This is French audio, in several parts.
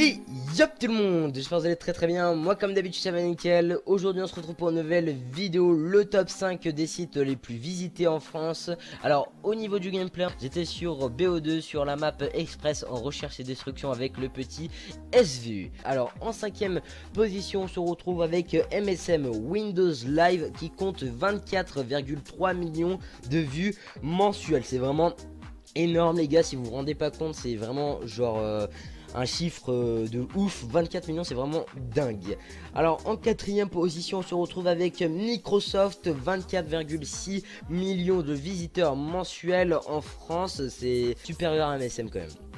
Yop tout le monde, j'espère que vous allez très très bien, moi comme d'habitude ça va nickel, aujourd'hui on se retrouve pour une nouvelle vidéo, le top 5 des sites les plus visités en France. Alors au niveau du gameplay, j'étais sur BO2 sur la map Express en recherche et destruction avec le petit SVU. Alors en cinquième position on se retrouve avec MSM Windows Live qui compte 24,3 millions de vues mensuelles, c'est vraiment énorme les gars si vous vous rendez pas compte c'est vraiment genre euh, un chiffre euh, de ouf. 24 millions c'est vraiment dingue. Alors en quatrième position on se retrouve avec Microsoft. 24,6 millions de visiteurs mensuels en France. C'est supérieur à MSM quand même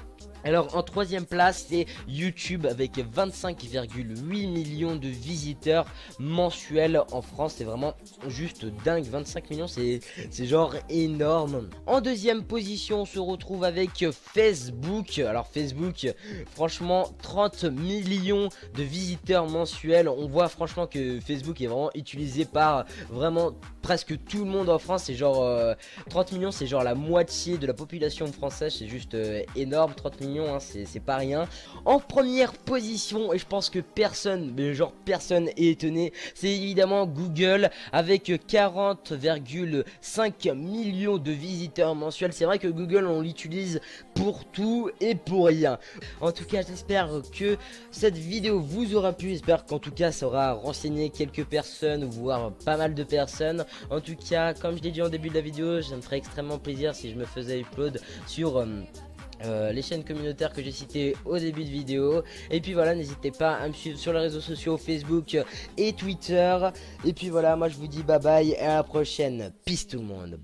alors en troisième place c'est YouTube avec 25,8 millions de visiteurs mensuels en France. C'est vraiment juste dingue. 25 millions c'est genre énorme. En deuxième position on se retrouve avec Facebook. Alors Facebook franchement 30 millions de visiteurs mensuels. On voit franchement que Facebook est vraiment utilisé par vraiment presque tout le monde en France. C'est genre 30 euh, millions c'est genre la moitié de la population française. C'est juste euh, énorme. 30 millions Hein, c'est pas rien. En première position, et je pense que personne, mais genre personne est étonné, c'est évidemment Google avec 40,5 millions de visiteurs mensuels. C'est vrai que Google, on l'utilise pour tout et pour rien. En tout cas, j'espère que cette vidéo vous aura plu. J'espère qu'en tout cas, ça aura renseigné quelques personnes, voire pas mal de personnes. En tout cas, comme je l'ai dit en début de la vidéo, ça me ferait extrêmement plaisir si je me faisais upload sur... Euh, euh, les chaînes communautaires que j'ai citées au début de vidéo. Et puis voilà n'hésitez pas à me suivre sur les réseaux sociaux Facebook et Twitter. Et puis voilà moi je vous dis bye bye et à la prochaine. Peace tout le monde